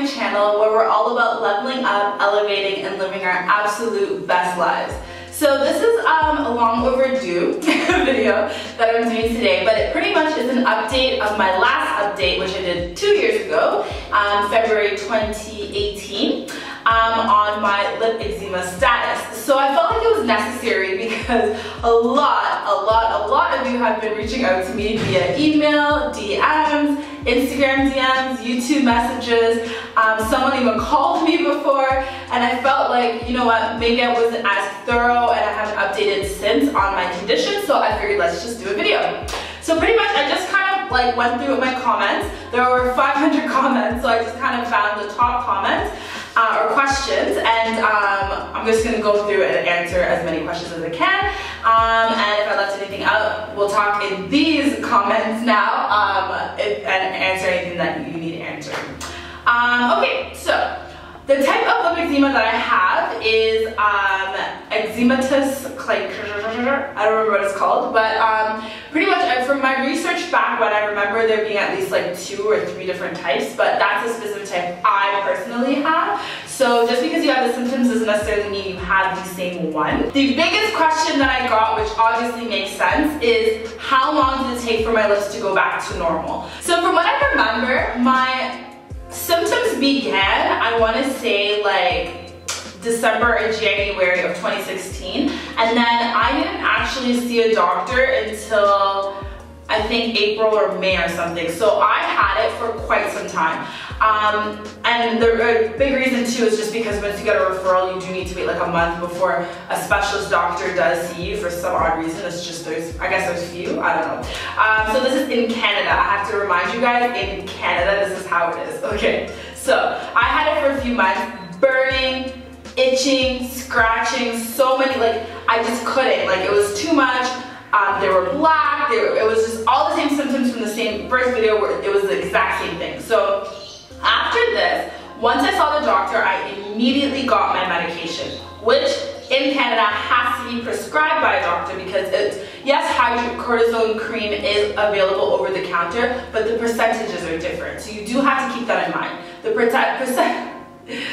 my channel where we're all about leveling up, elevating, and living our absolute best lives. So this is um, a long overdue video that I'm doing today, but it pretty much is an update of my last update, which I did two years ago, um, February 2018 um, on my lip eczema status. So I felt like it was necessary because a lot, a lot, a lot of you have been reaching out to me via email, DMs, Instagram DMs, YouTube messages. Um, someone even called me before and I felt like, you know what, maybe I wasn't as thorough and I haven't updated since on my condition, so I figured let's just do a video. So pretty much I just kind of like went through my comments. There were 500 comments, so I just kind of found the top comments uh, or questions and um, I'm just gonna go through and answer as many questions as I can um, and if I left anything out we'll talk in these comments now um, if, and answer anything that you need answered. Um, okay, so the type of lip eczema that I have is um, eczematous I don't remember what it's called, but um, pretty much uh, from my research back when I remember there being at least like two or three different types, but that's a specific type I personally have. So just because you have the symptoms doesn't necessarily mean you have the same one. The biggest question that I got, which obviously makes sense, is how long does it take for my lips to go back to normal? So from what I remember, my symptoms began, I want to say like December or January of 2016. And then I didn't actually see a doctor until I think April or May or something. So I had it for quite some time. Um, and the big reason too is just because once you get a referral, you do need to wait like a month before a specialist doctor does see you for some odd reason. It's just there's, I guess there's few, I don't know. Um, so this is in Canada. I have to remind you guys, in Canada, this is how it is. Okay, so I had it for a few months, burning, itching, scratching, so many, like I just couldn't, like it was too much. Um, they were black, they were, it was just all the same symptoms from the same first video where it was the exact same thing. So after this, once I saw the doctor, I immediately got my medication, which in Canada has to be prescribed by a doctor because it's, yes, hydrocortisone cream is available over the counter, but the percentages are different. So you do have to keep that in mind. The percent,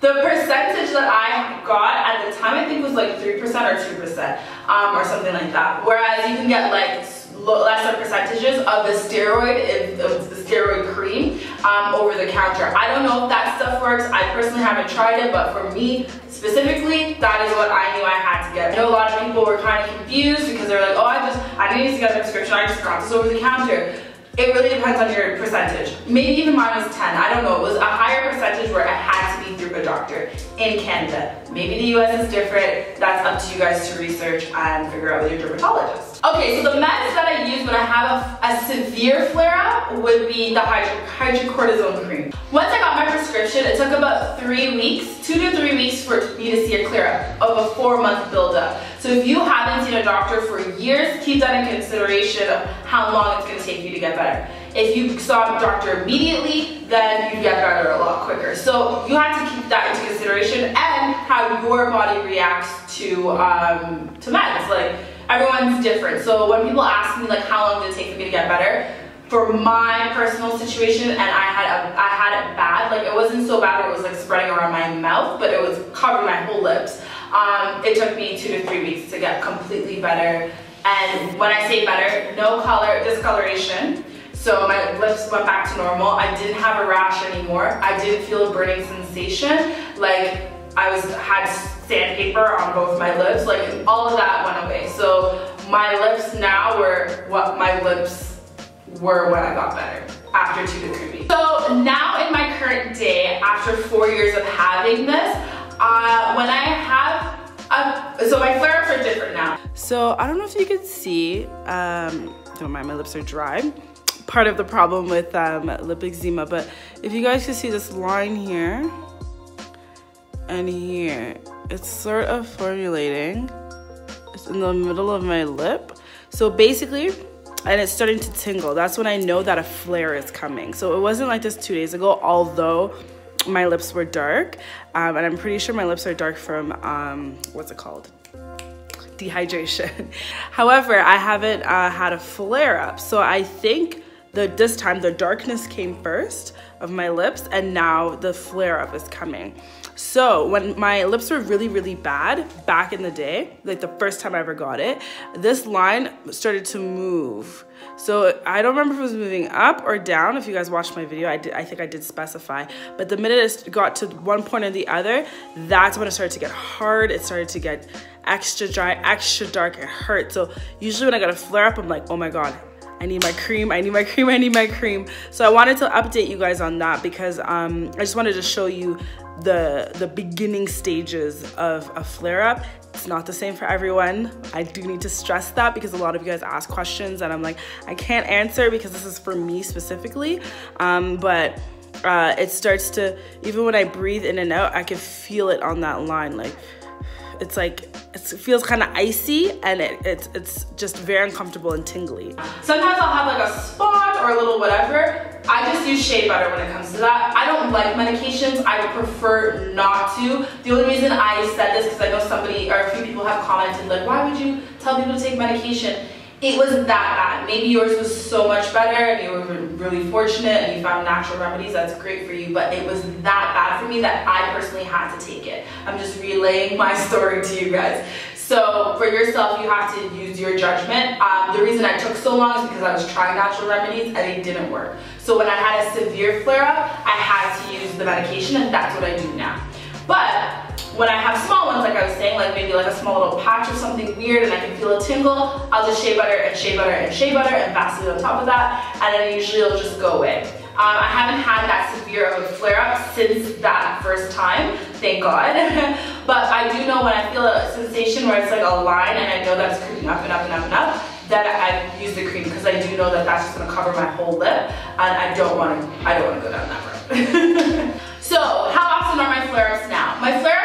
the percentage that I got at the time, I think was like 3% or 2%, um, or something like that. Whereas you can get like lesser percentages of the steroid, of the steroid cream um, over the counter. I don't know if that stuff works. I personally haven't tried it, but for me specifically, that is what I knew I had to get. I know a lot of people were kind of confused because they're like, oh, I just, I didn't need to get a prescription, I just got this over the counter. It really depends on your percentage. Maybe even mine was 10, I don't know. It was a higher percentage where it had to be through a doctor in Canada. Maybe the US is different. That's up to you guys to research and figure out with your dermatologist. Okay, so the meds that I use when I have a, a severe flare-up would be the hydro hydrocortisone cream. Once I got my prescription, it took about three weeks, two to three weeks for me to see a clear up of a four month buildup. So if you haven't seen a doctor for years, keep that in consideration of how long it's gonna take you to get better. If you saw a doctor immediately, then you get better a lot quicker. So you have to keep that into consideration and how your body reacts to, um, to meds. Like everyone's different. So when people ask me like how long did it take for me to get better, for my personal situation and I had a, I had it bad like it wasn't so bad it was like spreading around my mouth but it was covering my whole lips um, it took me two to three weeks to get completely better and when I say better no color discoloration so my lips went back to normal I didn't have a rash anymore I didn't feel a burning sensation like I was had sandpaper on both my lips like all of that went away so my lips now were what my lips were when I got better after two to three weeks. So now in my current day, after four years of having this, uh, when I have a, so my flare-ups are different now. So I don't know if you can see, um, don't mind my lips are dry. Part of the problem with um, lip eczema, but if you guys can see this line here and here, it's sort of formulating. It's in the middle of my lip. So basically, and it's starting to tingle. That's when I know that a flare is coming. So it wasn't like this two days ago, although my lips were dark. Um, and I'm pretty sure my lips are dark from, um, what's it called? Dehydration. However, I haven't uh, had a flare up. So I think that this time the darkness came first of my lips and now the flare up is coming. So when my lips were really, really bad back in the day, like the first time I ever got it, this line started to move. So I don't remember if it was moving up or down. If you guys watched my video, I did. I think I did specify. But the minute it got to one point or the other, that's when it started to get hard. It started to get extra dry, extra dark. It hurt. So usually when I got a flare up, I'm like, oh my god, I need my cream, I need my cream, I need my cream. So I wanted to update you guys on that because um, I just wanted to show you the, the beginning stages of a flare up. It's not the same for everyone. I do need to stress that because a lot of you guys ask questions and I'm like, I can't answer because this is for me specifically. Um, but uh, it starts to, even when I breathe in and out, I can feel it on that line. Like, it's like it feels kind of icy and it, it's it's just very uncomfortable and tingly. Sometimes I'll have like a spot or a little whatever. I just use shea butter when it comes to that. I don't like medications. I prefer not to. The only reason I said this because I know somebody or a few people have commented like, why would you tell people to take medication? It wasn't that bad. Maybe yours was so much better and you were really fortunate and you found natural remedies, that's great for you, but it was that bad for me that I personally had to take it. I'm just relaying my story to you guys. So for yourself, you have to use your judgment. Um, the reason I took so long is because I was trying natural remedies and they didn't work. So when I had a severe flare up, I had to use the medication and that's what I do now. But when I have small ones, like I was saying, like maybe like a small little patch or something weird and I can feel a tingle, I'll just shea butter and shea butter and shea butter and Vaseline on top of that, and then usually it'll just go away. Um, I haven't had that severe of a flare up since that first time, thank God. but I do know when I feel a sensation where it's like a line and I know that's creeping up and up and up and up, then I use the cream because I do know that that's just gonna cover my whole lip and I don't wanna, I don't wanna go down that road. so how often are my flare-ups now? My flare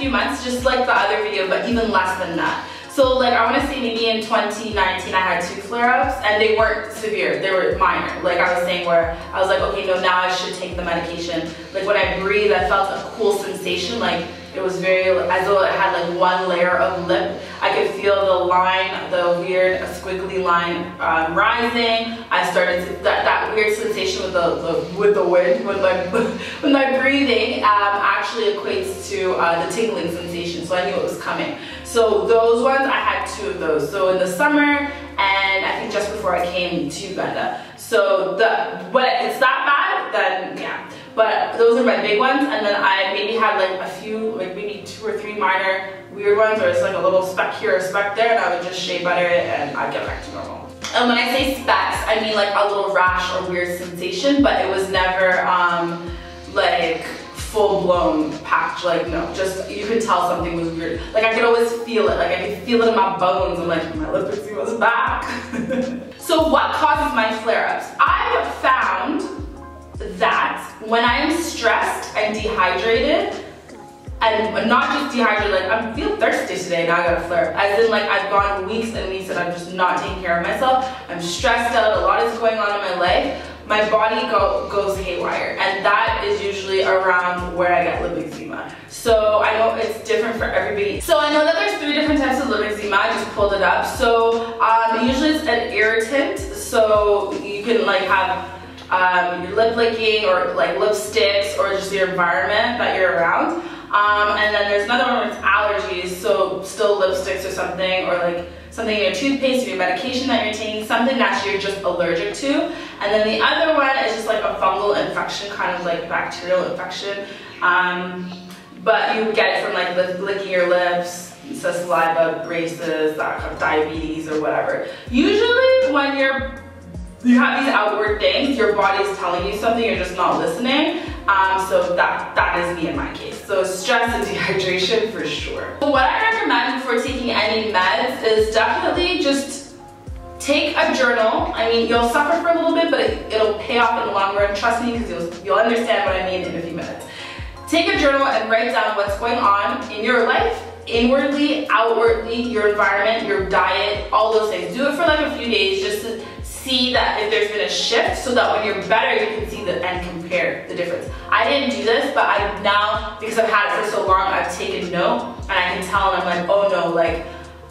few months, just like the other video, but even less than that. So like I want to say maybe in 2019 I had two flare-ups and they weren't severe, they were minor. Like I was saying where I was like, okay, no, now I should take the medication. Like when I breathe, I felt a cool sensation, like it was very, as though it had like one layer of lip. I could feel the line, the weird squiggly line um, rising. I started to, that, that weird sensation with the, the with the wind, with my, with my breathing um, actually equates to uh, the tingling sensation. So I knew it was coming. So those ones, I had two of those. So in the summer and I think just before I came to Uganda. So the, when it's that bad, then yeah. But those are my big ones, and then I maybe had like a few, like maybe two or three minor weird ones where it's like a little speck here, a speck there, and I would just shea butter it and I'd get back to normal. And when I say specks, I mean like a little rash or weird sensation, but it was never um, like full-blown patch, like no, just you could tell something was weird. Like I could always feel it, like I could feel it in my bones. I'm like, my lip was back. so what causes my flare-ups? I've found that when I'm stressed and dehydrated, and not just dehydrated, like I feel thirsty today, now I gotta flirt. As in like I've gone weeks and weeks and I'm just not taking care of myself. I'm stressed out, a lot is going on in my life. My body go, goes haywire and that is usually around where I get lip eczema. So I know it's different for everybody. So I know that there's three different types of lip eczema, I just pulled it up. So um, usually it's an irritant, so you can like have um, your lip licking or like lipsticks or just your environment that you're around. Um, and then there's another one it's allergies, so still lipsticks or something, or like something in your toothpaste or your medication that you're taking, something that you're just allergic to. And then the other one is just like a fungal infection, kind of like bacterial infection. Um, but you get it from like licking your lips, saliva, braces, diabetes or whatever. Usually when you're you have these outward things, your body is telling you something, you're just not listening. Um, so that, that is me in my case. So stress and dehydration for sure. What I recommend before taking any meds is definitely just take a journal. I mean, you'll suffer for a little bit, but it, will pay off in the long run. Trust me, because you'll, you'll understand what I mean in a few minutes. Take a journal and write down what's going on in your life, inwardly, outwardly, your environment, your diet, all those things. Do it for like a few days just to see that if there's been a shift so that when you're better, you can see the and compare the difference. I didn't do this, but I now, because I've had it for so long, I've taken note and I can tell and I'm like, oh no, like,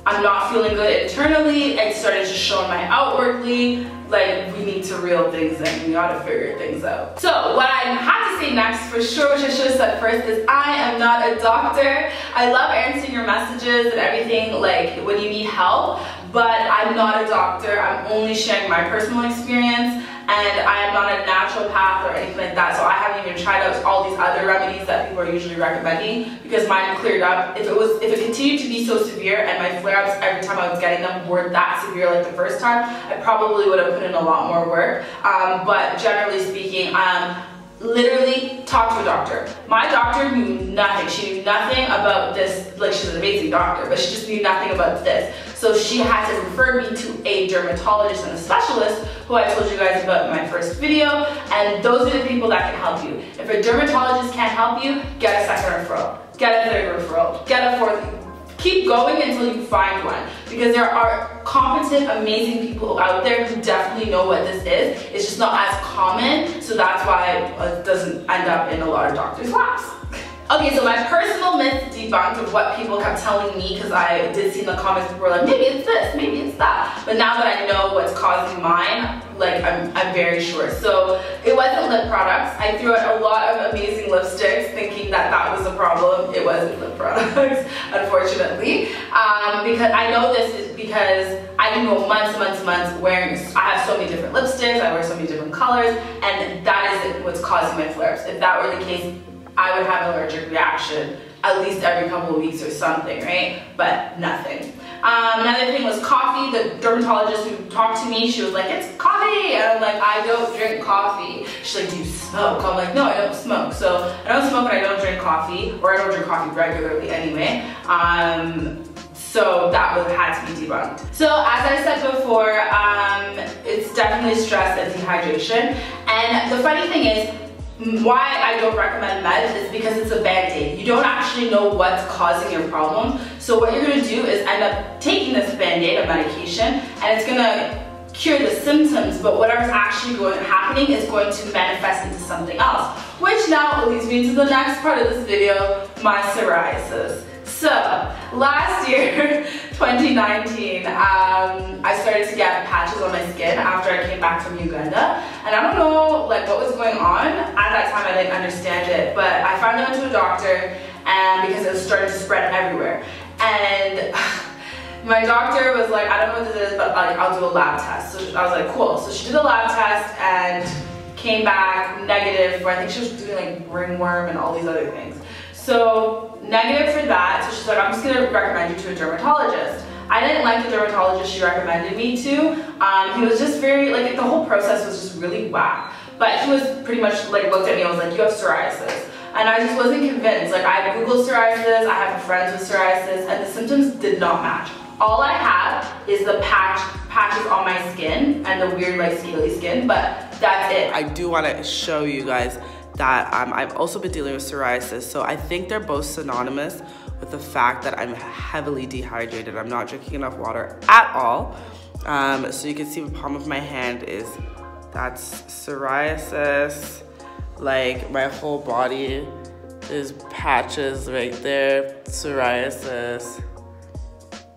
I'm not feeling good internally. It started to show my outwardly. Like we need to reel things in. We gotta figure things out. So what I had to say next for sure, which I should have said first, is I am not a doctor. I love answering your messages and everything like when you need help, but I'm not a doctor. I'm only sharing my personal experience and I am not a naturopath or anything like that. So I haven't even tried out all these other remedies that people are usually recommending because mine cleared up. If it was, if it continued to be so severe and my flare-ups every time I was getting them were that severe like the first time, I probably would have put in a lot more work. Um, but generally speaking, um, literally talk to a doctor. My doctor knew nothing. She knew nothing about this, like she's an amazing doctor, but she just knew nothing about this. So she had to refer me to a dermatologist and a specialist who I told you guys about in my first video. And those are the people that can help you. If a dermatologist can't help you, get a second referral, get a third referral, get a fourth keep going until you find one because there are competent, amazing people out there who definitely know what this is. It's just not as common, so that's why it doesn't end up in a lot of doctors' labs. Okay, so my personal myth debunked of what people kept telling me because I did see in the comments people were like, maybe it's this, maybe it's that. But now that I know what's causing mine, like I'm, I'm very sure. So it wasn't lip products. I threw out a lot of amazing lipsticks thinking that that was the problem. It wasn't lip products, unfortunately. Um, because I know this is because I can go months, months, months wearing, I have so many different lipsticks, I wear so many different colors, and that is what's causing my flares. If that were the case, I would have an allergic reaction at least every couple of weeks or something, right? But nothing. Um, another thing was coffee. The dermatologist who talked to me, she was like, it's coffee. And I'm like, I don't drink coffee. She's like, do you smoke? I'm like, no, I don't smoke. So I don't smoke and I don't drink coffee, or I don't drink coffee regularly anyway. Um, so that would had to be debunked. So as I said before, um, it's definitely stress and dehydration. And the funny thing is, why I don't recommend meds is because it's a band-aid. You don't actually know what's causing your problem. So what you're gonna do is end up taking this band-aid, of medication, and it's gonna cure the symptoms, but whatever's actually going happening is going to manifest into something else. Which now leads me to the next part of this video, my psoriasis. So, last year, 2019, um, I started to get patches on my skin after I came back from Uganda. And I don't know like what was going on. At that time, I didn't understand it, but I finally went to a doctor and because it was starting to spread everywhere. And my doctor was like, I don't know what this is, but like, I'll do a lab test. So I was like, cool. So she did a lab test and came back negative for, I think she was doing like ringworm and all these other things. So negative for that. So she's like, I'm just gonna recommend you to a dermatologist. I didn't like the dermatologist she recommended me to. Um, he was just very, like the whole process was just really whack. But he was pretty much like looked at me and was like, you have psoriasis. And I just wasn't convinced. Like I googled psoriasis, I have friends with psoriasis, and the symptoms did not match. All I have is the patch patches on my skin and the weird like scaly skin, but that's it. I do want to show you guys that um, I've also been dealing with psoriasis. So I think they're both synonymous with the fact that I'm heavily dehydrated. I'm not drinking enough water at all. Um, so you can see the palm of my hand is, that's psoriasis. Like my whole body is patches right there. Psoriasis,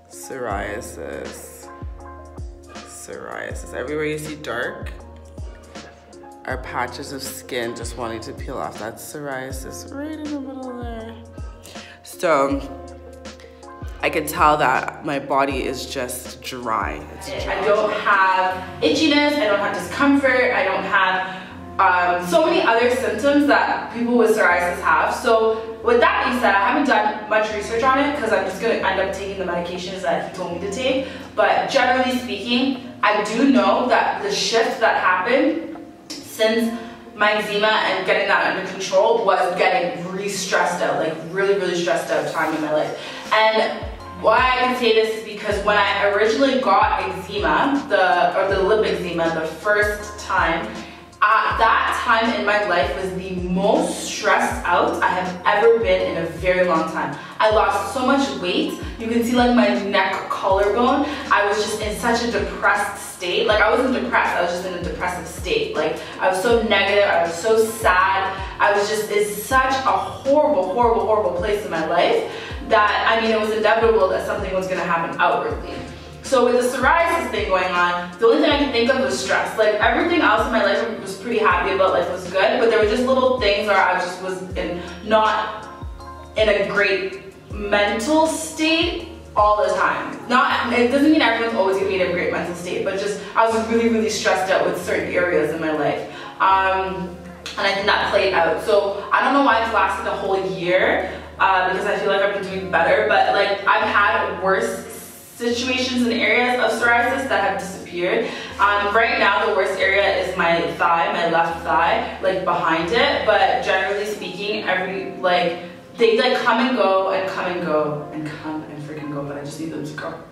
psoriasis, psoriasis. Everywhere you see dark, are patches of skin just wanting to peel off. That's psoriasis right in the middle there. So I can tell that my body is just dry. dry. I don't have itchiness, I don't have discomfort, I don't have um, so many other symptoms that people with psoriasis have. So with that being said, I haven't done much research on it because I'm just going to end up taking the medications that he told me to take. But generally speaking, I do know that the shift that happened since my eczema and getting that under control was getting really stressed out, like really, really stressed out time in my life. And why I can say this is because when I originally got eczema, the or the lip eczema, the first time, at that time in my life was the most stressed out I have ever been in a very long time. I lost so much weight. You can see like my neck collarbone. I was just in such a depressed state. Like I wasn't depressed, I was just in a depressive state. Like I was so negative, I was so sad. I was just in such a horrible, horrible, horrible place in my life that, I mean, it was inevitable that something was gonna happen outwardly. So with the psoriasis thing going on, the only thing I can think of was stress. Like everything else in my life was pretty happy about, life was good, but there were just little things where I just was in not in a great mental state all the time. Not, it doesn't mean everyone's always gonna be in a great mental state, but just I was really, really stressed out with certain areas in my life. Um, and I did not play it out. So I don't know why it's lasted a whole year uh, because I feel like I've been doing better, but like I've had worse situations and areas of psoriasis that have disappeared. Um, right now, the worst area is my thigh, my left thigh, like behind it. But generally speaking, every like they like come and go and come and go and come and freaking go, but I just need them to go. um,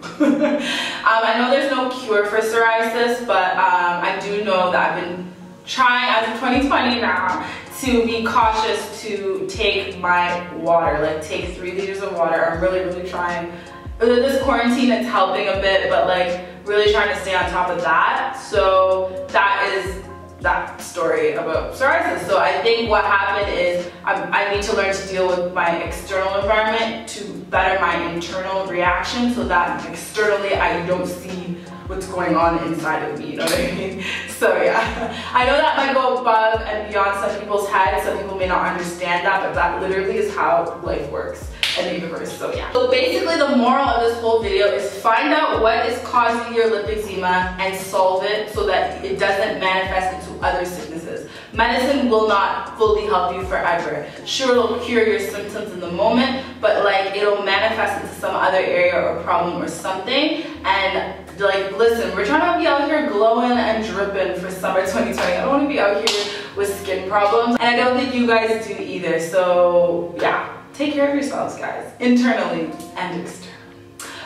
I know there's no cure for psoriasis, but um, I do know that I've been trying as of 2020 now to be cautious to take my water, like take three liters of water. I'm really, really trying. This quarantine, it's helping a bit, but like really trying to stay on top of that. So that is that story about psoriasis. So I think what happened is I, I, need to learn to deal with my external environment to better my internal reaction so that externally I don't see what's going on inside of me, you know what I mean? So yeah, I know that might go above and beyond some people's heads, some people may not understand that, but that literally is how life works the universe, so yeah. So basically the moral of this whole video is find out what is causing your lip eczema and solve it so that it doesn't manifest into other sicknesses. Medicine will not fully help you forever. Sure, it'll cure your symptoms in the moment, but like it'll manifest into some other area or problem or something. And like, listen, we're trying to be out here glowing and dripping for summer 2020. I don't want to be out here with skin problems. And I don't think you guys do either. So yeah, take care of yourselves, guys, internally and externally.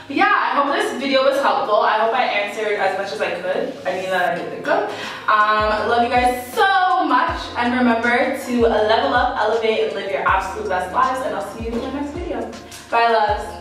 But yeah, I hope this video was helpful. I hope I answered as much as I could. I mean that I could think of. Um, love you guys so much. And remember to level up, elevate, and live your absolute best lives. And I'll see you in my next video. Bye, loves.